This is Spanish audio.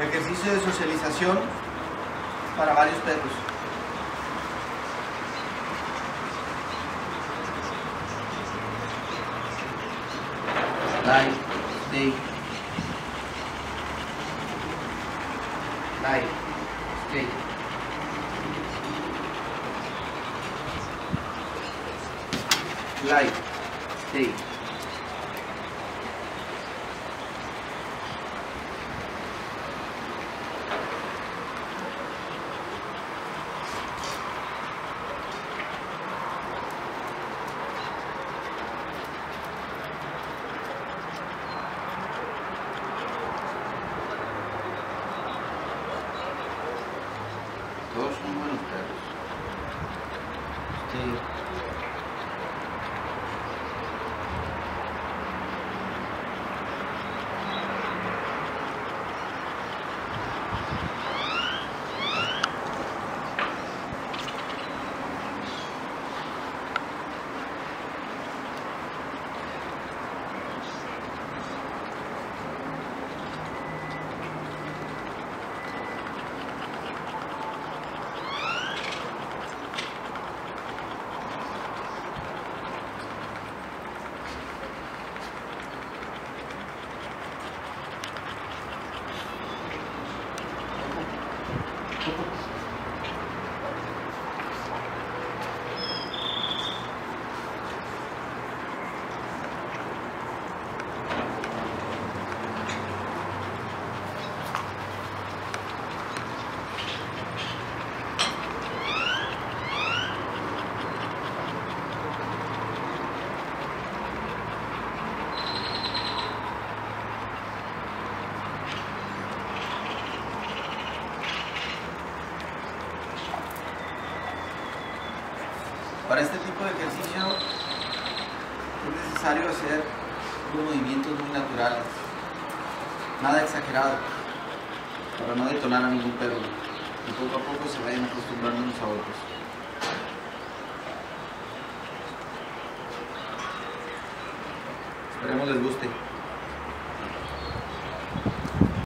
Ejercicio de socialización para varios perros. Lie, stay. Lie, stay. Lie, stay. Todos son buenos perros. Sí. Para este tipo de ejercicio es necesario hacer unos movimientos muy naturales, nada exagerado, para no detonar a ningún perro y poco a poco se vayan acostumbrando unos a otros. Esperemos les guste.